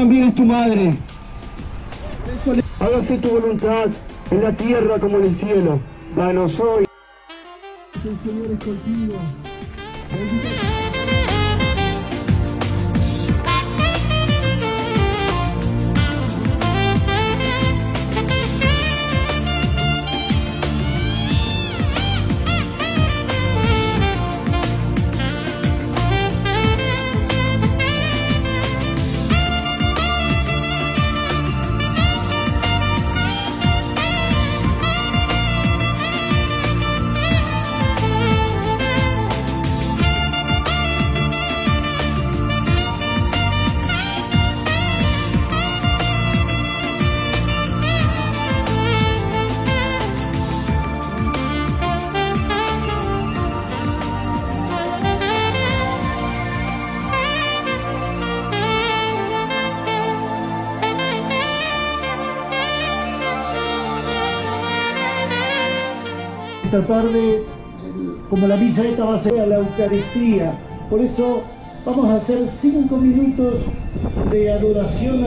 también es tu madre. Hágase tu voluntad en la tierra como en el cielo. Danos hoy. El Señor es contigo. Esta tarde, como la misa esta va a ser a la Eucaristía, por eso vamos a hacer cinco minutos de adoración.